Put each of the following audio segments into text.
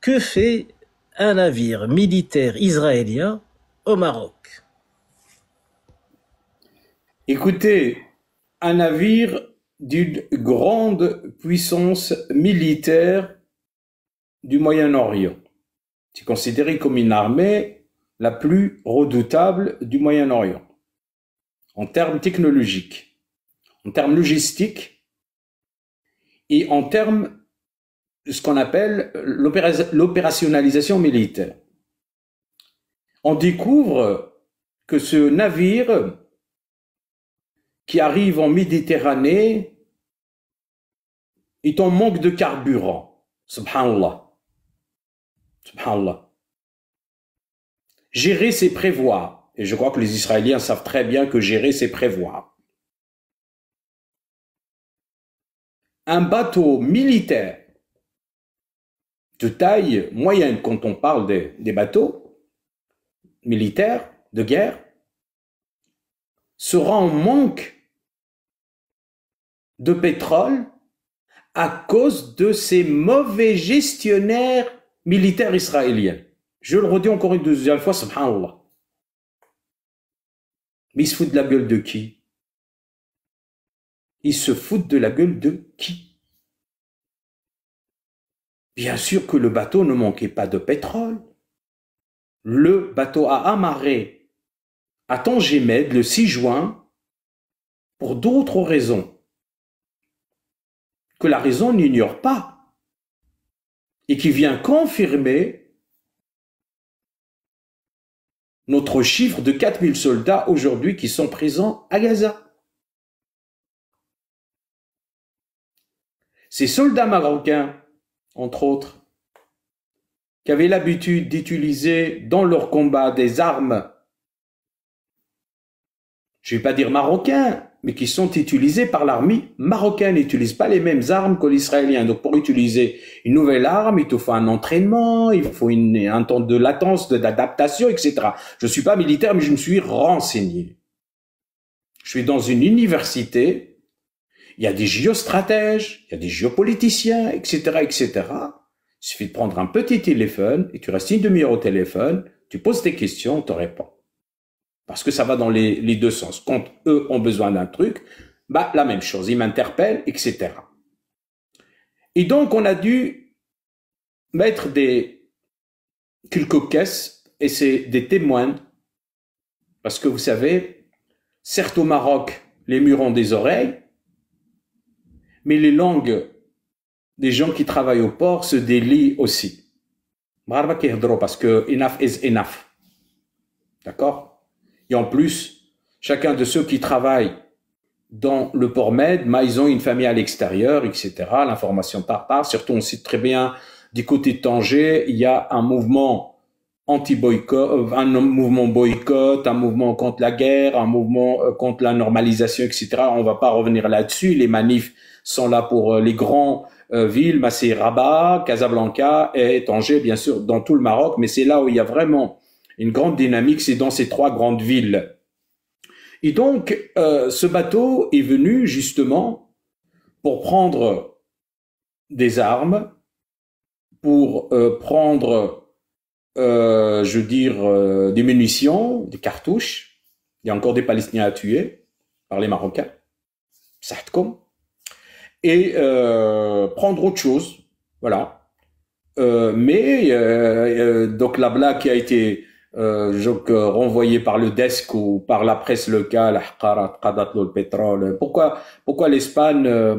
Que fait un navire militaire israélien au Maroc? Écoutez, un navire d'une grande puissance militaire du Moyen-Orient. C'est considéré comme une armée la plus redoutable du Moyen-Orient en termes technologiques, en termes logistiques et en termes ce qu'on appelle l'opérationnalisation militaire. On découvre que ce navire qui arrive en Méditerranée est en manque de carburant. Subhanallah. Subhanallah. Gérer, c'est prévoir. Et je crois que les Israéliens savent très bien que gérer, c'est prévoir. Un bateau militaire de taille moyenne, quand on parle des, bateaux militaires de guerre, sera en manque de pétrole à cause de ces mauvais gestionnaires militaires israéliens. Je le redis encore une deuxième fois, subhanallah. Mais ils se foutent de la gueule de qui? Ils se foutent de la gueule de qui? Bien sûr que le bateau ne manquait pas de pétrole. Le bateau a amarré à Tangemed le 6 juin pour d'autres raisons que la raison n'ignore pas et qui vient confirmer notre chiffre de 4000 soldats aujourd'hui qui sont présents à Gaza. Ces soldats marocains, entre autres, qui avaient l'habitude d'utiliser dans leur combat des armes, je ne vais pas dire marocains, mais qui sont utilisés par l'armée marocaine. N'utilisent pas les mêmes armes que l'israélien. Donc, pour utiliser une nouvelle arme, il te faut un entraînement, il faut un temps de latence, d'adaptation, etc. Je suis pas militaire, mais je me suis renseigné. Je suis dans une université. Il y a des géostratèges, il y a des géopoliticiens, etc., etc. Il suffit de prendre un petit téléphone et tu restes une demi-heure au téléphone, tu poses tes questions, on te répond. Parce que ça va dans les, deux sens. Quand eux ont besoin d'un truc, bah, la même chose. Ils m'interpellent, etc. Et donc, on a dû mettre des, quelques et c'est des témoins. Parce que vous savez, certes au Maroc, les murs ont des oreilles, mais les langues des gens qui travaillent au port se délient aussi. Parce que enough is enough. D'accord? Et en plus, chacun de ceux qui travaillent dans le port Med, bah, ils ont une famille à l'extérieur, etc. L'information part part. Surtout, on sait très bien, du côté de Tanger, il y a un mouvement anti-boycott, euh, un mouvement boycott, un mouvement contre la guerre, un mouvement euh, contre la normalisation, etc. On va pas revenir là-dessus. Les manifs sont là pour euh, les grands villes, bah, c'est Rabat, Casablanca et Tanger, bien sûr, dans tout le Maroc. Mais c'est là où il y a vraiment une grande dynamique, c'est dans ces trois grandes villes. Et donc, ce bateau est venu justement pour prendre des armes, pour prendre, euh, je veux dire, des munitions, des cartouches. Il y a encore des Palestiniens à tuer par les Marocains, et prendre autre chose, voilà. mais donc la blague qui a été euh, donc renvoyé par le desk ou par la presse locale, le pétrole. Pourquoi, pourquoi l'Espagne euh,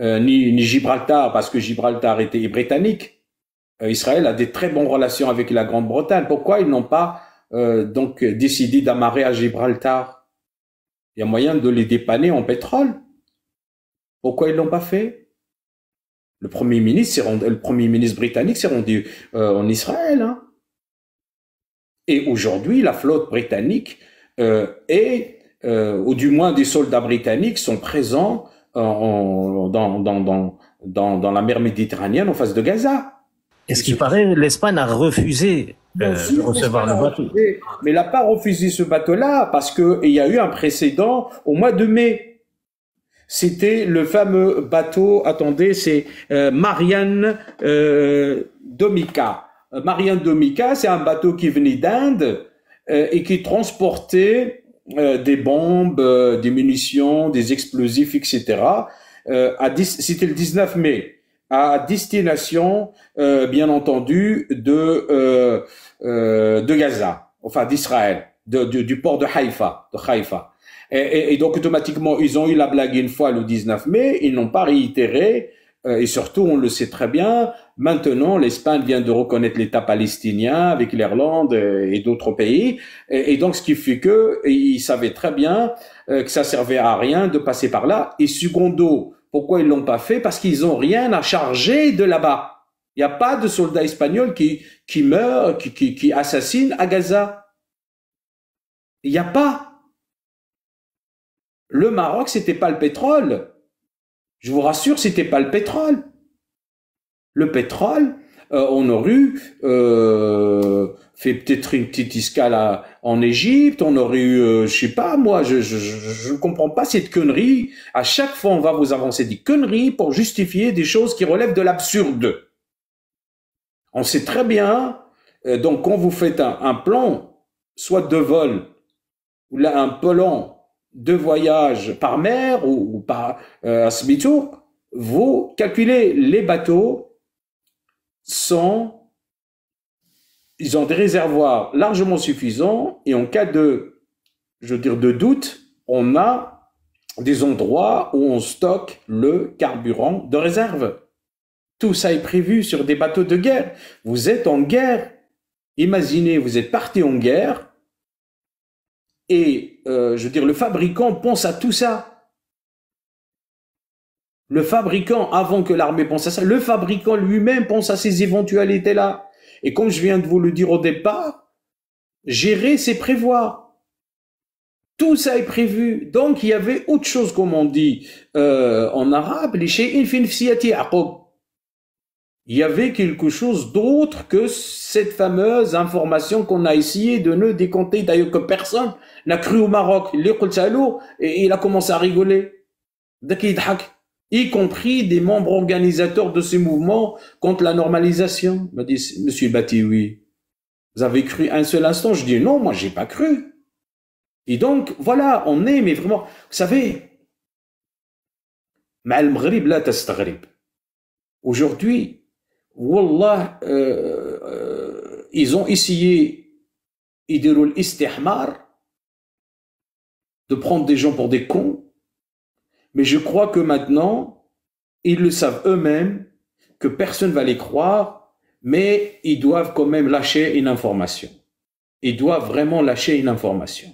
euh, ni, ni, Gibraltar? Parce que Gibraltar était britannique. Euh, Israël a des très bonnes relations avec la Grande-Bretagne. Pourquoi ils n'ont pas euh, donc décidé d'amarrer à Gibraltar? Il y a moyen de les dépanner en pétrole. Pourquoi ils l'ont pas fait? Le premier ministre, britannique s'est rendu en Israël. Hein et aujourd'hui, la flotte britannique euh, est, euh, ou du moins des soldats britanniques sont présents en, dans, dans, dans, dans, dans la mer Méditerranéenne en face de Gaza. Est ce qu'il paraît, l'Espagne a refusé euh, de recevoir le bateau. mais elle n'a pas refusé ce bateau-là parce qu'il y a eu un précédent au mois de mai. c'était le fameux bateau, attendez, c'est euh, Marianne euh, Domica. Euh, Marianne Domica, c'est un bateau qui venait d'Inde et qui transportait des bombes, des munitions, des explosifs, etc. À c'était le 19 mai, à destination, euh, bien entendu, de euh, euh, de Gaza, enfin d'Israël, du port de Haïfa, de Haïfa. Et, donc automatiquement, ils ont eu la blague une fois le 19 mai, ils n'ont pas réitéré. euh, et surtout, on le sait très bien, maintenant, l'Espagne vient de reconnaître l'État palestinien avec l'Irlande euh, et d'autres pays. Et, et donc, ce qui fait que ils savaient très bien euh, que ça servait à rien de passer par là. Et secondo, pourquoi ils l'ont pas fait? Parce qu'ils ont rien à charger de là-bas. Il n'y a pas de soldats espagnols qui qui meurent, qui qui, qui assassinent à Gaza. Il n'y a pas. Le Maroc, c'était pas le pétrole. Je vous rassure, c'était pas le pétrole. Le pétrole, euh, on aurait eu, euh, fait peut-être une petite escale à- en Égypte, on aurait eu, euh, je sais pas, moi, je, je, je, comprends pas cette connerie. À chaque fois, on va vous avancer des conneries pour justifier des choses qui relèvent de l'absurde. On sait très bien, euh, donc quand vous faites un, un plan, soit de vol, ou là un plan de voyage par mer ou, ou par euh, Asmito, vous calculez les bateaux sont, ils ont des réservoirs largement suffisants et en cas de, je veux dire, de doute, on a des endroits où on stocke le carburant de réserve. Tout ça est prévu sur des bateaux de guerre. Vous êtes en guerre. Imaginez, vous êtes parti en guerre et, euh, je veux dire, le fabricant pense à tout ça. Le fabricant, avant que l'armée pense à ça, le fabricant lui-même pense à ces éventualités-là. Et comme je viens de vous le dire au départ, gérer, c'est prévoir. Tout ça est prévu. Donc, il y avait autre chose, comme on dit euh, en arabe, il y avait quelque chose d'autre que cette fameuse information qu'on a essayé de ne décompter, d'ailleurs que personne n'a cru au Maroc. Et Il a commencé à rigoler y compris des membres organisateurs de ces mouvements contre la normalisation. Me dit Monsieur Batioui, vous avez cru un seul instant Je dis non, moi j'ai pas cru. Et donc voilà, on est, mais vraiment, vous savez, Aujourd'hui, Wallah, euh, euh, ils ont essayé, ils déroulent istihmar, de prendre des gens pour des cons, mais je crois que maintenant, ils le savent eux-mêmes, que personne va les croire, mais ils doivent quand même lâcher une information. Ils doivent vraiment lâcher une information.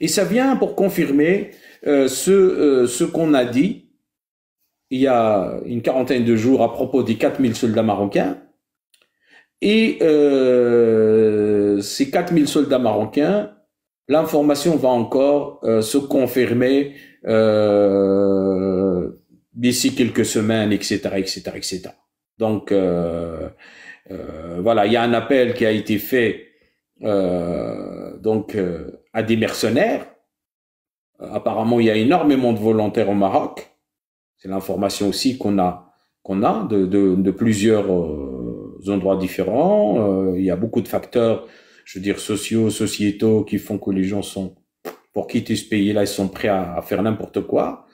Et ça vient pour confirmer euh, ce, euh, ce qu'on a dit il y a une quarantaine de jours à propos des 4000 soldats marocains. Et euh, ces 4000 soldats marocains, l'information va encore euh, se confirmer euh, d'ici quelques semaines, etc., etc., etc. Donc euh, voilà, il y a un appel qui a été fait donc à des mercenaires. Apparemment, il y a énormément de volontaires au Maroc. C'est l'information aussi qu'on a de, de, plusieurs endroits différents. Il y a beaucoup de facteurs, je veux dire sociaux, sociétaux, qui font que les gens sont pour quitter ce pays-là, ils sont prêts à, faire n'importe quoi.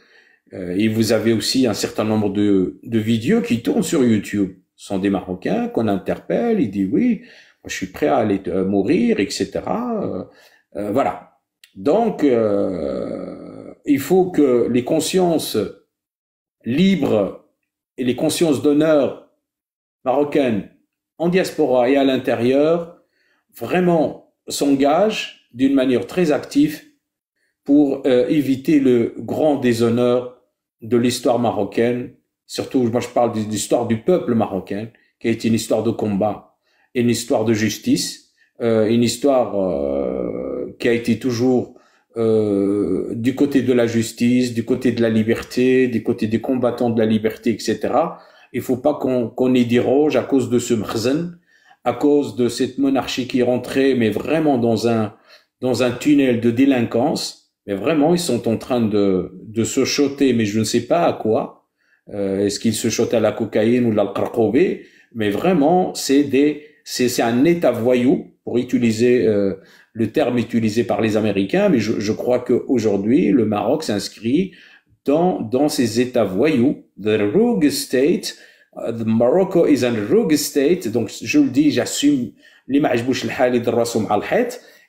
Euh, et vous avez aussi un certain nombre de, de vidéos qui tournent sur YouTube. Ce sont des Marocains qu'on interpelle, ils disent oui, je suis prêt à aller euh, mourir, etc. Euh, euh, voilà. Donc, euh, il faut que les consciences libres et les consciences d'honneur marocaines en diaspora et à l'intérieur vraiment s'engagent d'une manière très active pour euh, éviter le grand déshonneur de l'histoire marocaine. Surtout, moi je parle de l'histoire du peuple marocain, qui été une histoire de combat, une histoire de justice, euh, une histoire euh, qui a été toujours euh, du côté de la justice, du côté de la liberté, du côté des combattants de la liberté, etc. Il faut pas qu'on qu'on y déroge à cause de ce mrzen, à cause de cette monarchie qui rentrée, mais vraiment dans un dans un tunnel de délinquance, Mais vraiment, ils sont en train de, de se choter, mais je ne sais pas à quoi. Euh, Est-ce qu'ils se chotent à la cocaïne ou à la Mais vraiment, c'est des, c'est un état voyou pour utiliser euh, le terme utilisé par les Américains. Mais je, je crois qu'aujourd'hui, le Maroc s'inscrit dans dans ces états voyous, the rogue state. The Morocco is a rogue state. Donc je le dis, j'assume l'image bouche le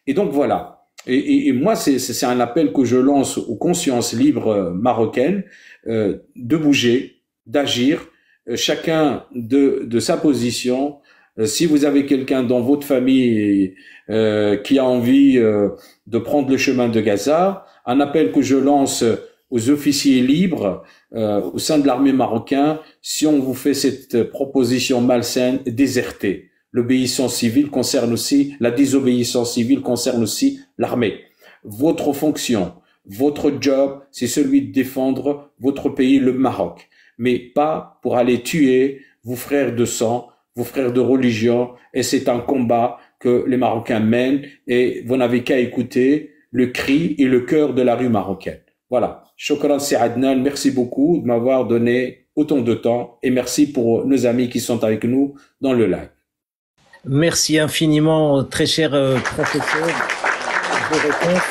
Et donc voilà. Et, et, et moi, c'est un appel que je lance aux consciences libres euh, marocaines euh, de bouger, d'agir, euh, chacun de, de sa position. Euh, si vous avez quelqu'un dans votre famille euh, qui a envie de prendre le chemin de Gaza, un appel que je lance aux officiers libres au sein de l'armée marocaine, si on vous fait cette proposition malsaine, désertez L'obéissance civile concerne aussi, la désobéissance civile concerne aussi l'armée. Votre fonction, votre job, c'est celui de défendre votre pays, le Maroc. Mais pas pour aller tuer vos frères de sang, vos frères de religion. Et c'est un combat que les Marocains mènent et vous n'avez qu'à écouter le cri et le cœur de la rue marocaine. Voilà. Shukran Adnan, merci beaucoup de m'avoir donné autant de temps et merci pour nos amis qui sont avec nous dans le live. Merci infiniment, très cher euh, professeur, vos réponses.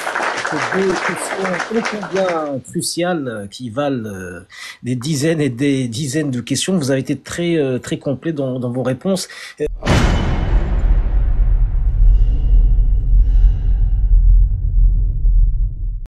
Ces deux questions combien cruciales euh, qui valent euh, des dizaines et des dizaines de questions. Vous avez été très très complet dans vos réponses.